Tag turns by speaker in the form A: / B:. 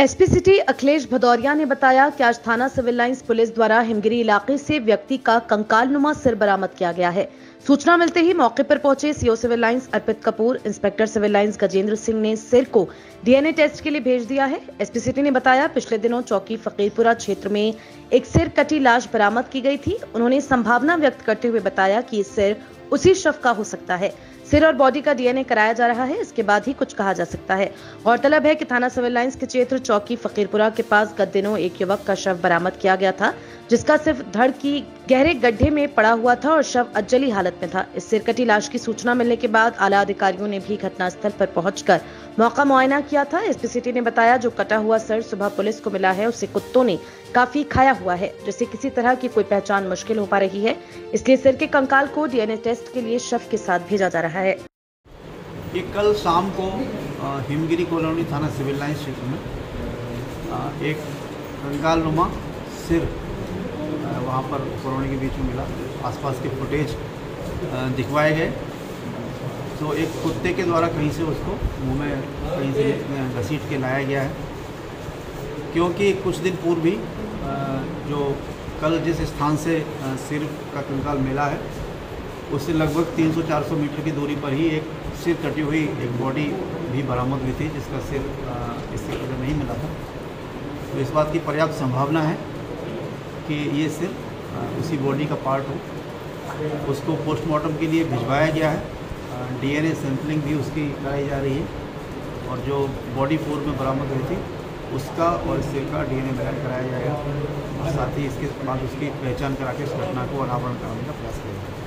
A: SP city Akhilesh Bhadauria ने बताया कि आज थाना सिविल लाइंस पुलिस द्वारा हिमगिरी इलाके से व्यक्ति का कंकाल नुमा सिर बरामद किया गया है। सूचना मिलते ही मौके पर पहुँचे CO Civil Lines Arpit Kapoor. Inspector Civil Lines Gajendra Singh ने सिर को डीएनए टेस्ट के लिए भेज दिया है। एसपी सिटी ने बताया, पिछले दिनों चौकी फकीरपुरा क्षेत्र में एक सिर कटी लाश बरामद की गई थी। उन्होंने संभावना व्यक्त करते हुए बताया कि सिर उसी शव का हो सकता है। सिर और बॉडी का डीएनए कराया जा रहा है, इसके बाद ही कुछ कहा जा सकता है। गौरतलब है कि थाना सिविल लाइन्स के क्षेत्र चौकी फकीरपुरा के पास गत दिनों एक युवक का शव बरामद किया गया था, जिसका सिर्फ़ धड़ की गहरे गड्ढे में पड़ा हुआ था और शव अज्जली हालत में था। इस सिरकटी लाश की सूचना मिलने के बाद आला अधिकारियों ने भी घटनास्थल पर पहुंचकर मौका मुआयना किया था। एसपी सिटी ने बताया, जो कटा हुआ सर सुबह पुलिस को मिला है, उसे कुत्तों ने काफ़ी खाया हुआ है, जिससे किसी तरह की कोई पहचान मुश्किल हो पा रही है। इसलिए सिर के कंकाल को डीएनए टेस्ट के लिए शव के साथ भेजा जा रहा है।
B: ये कल शाम को हिमगिरी कॉलोनी थाना सिविल लाइन क्षेत्र में एक कंकाल नुमा सिर वहाँ पर कॉलोनी के बीच में मिला। आसपास के फुटेज दिखवाए गए। तो एक कुत्ते के द्वारा कहीं से उसको मुँह में कहीं से घसीट के लाया गया है। क्योंकि कुछ दिन पूर्व भी जो कल जिस स्थान से सिर का कंकाल मिला है, उससे लगभग 300-400 मीटर की दूरी पर ही एक सिर कटी हुई एक बॉडी भी बरामद हुई थी, जिसका सिर इससे पहले नहीं मिला था। तो इस बात की पर्याप्त संभावना है कि ये सिर उसी बॉडी का पार्ट हो। उसको पोस्टमार्टम के लिए भिजवाया गया है। डीएनए सैंपलिंग भी उसकी कराई जा रही है और जो बॉडी फोर में बरामद हुई थी, उसका और सिर का डीएनए बयान कराया जाएगा। और साथ ही इसके बाद उसकी पहचान करा के इस घटना को अनावरण कराने का प्रयास किया जाएगा।